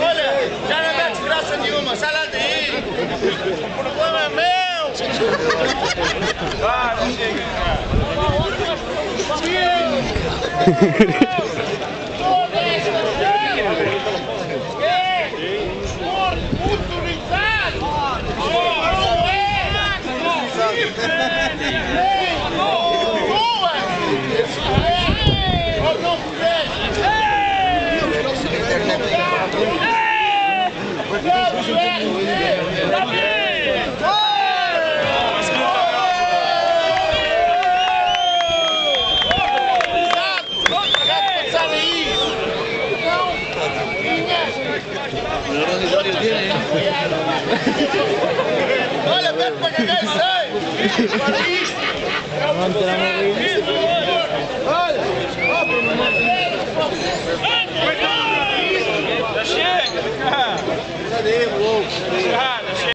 Olha, já não dá desgraça nenhuma, sai lá daí. O problema é meu. Olha, pega pra cagar e sai! Olha isso! Olha! Cadê, louco?